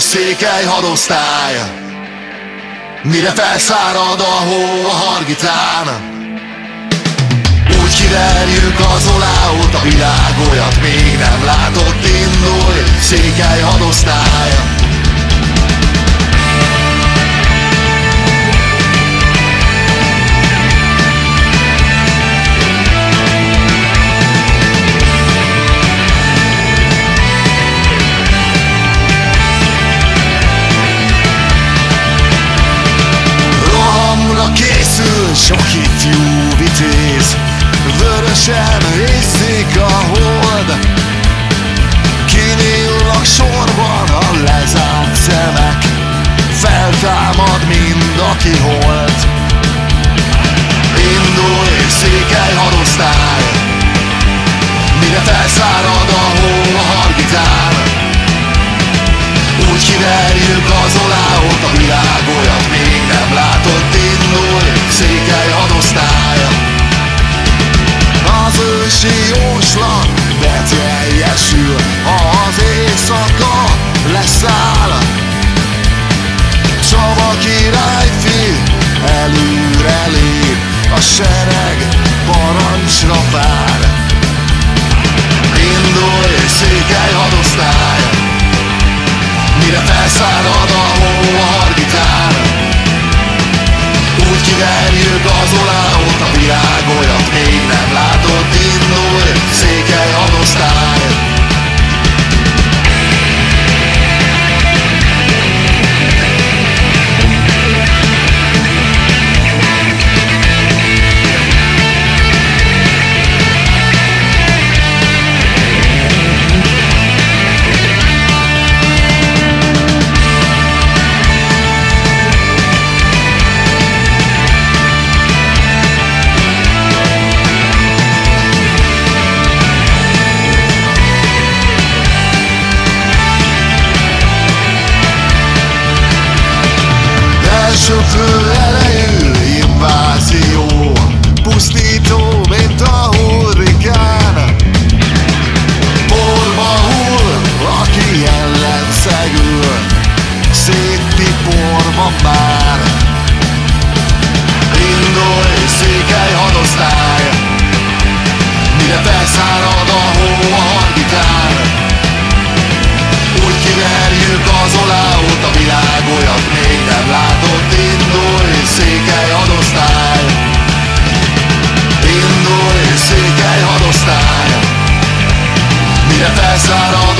székely hadosztály. Mire felszárad a hó a hargitán Úgy kiverjük az oláót, a világ olyat még nem látott Indulj, székely hadosztály Sok ifjú vitéz Vörösen részik a hold. Kinyílnak sorban a lezárt sereg parancsra vár Indulj, székely hadosztály. Mire felszárad Széttiporva már Indulj, székely hadosztály. Mire felszárad a hó a hargitán Úgy kiverjük az oláót, a világ olyat még nem látott. Indulj, székely hadosztály. Indulj, székely hadosztály. Mire felszárad